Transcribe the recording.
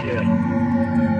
cheiro.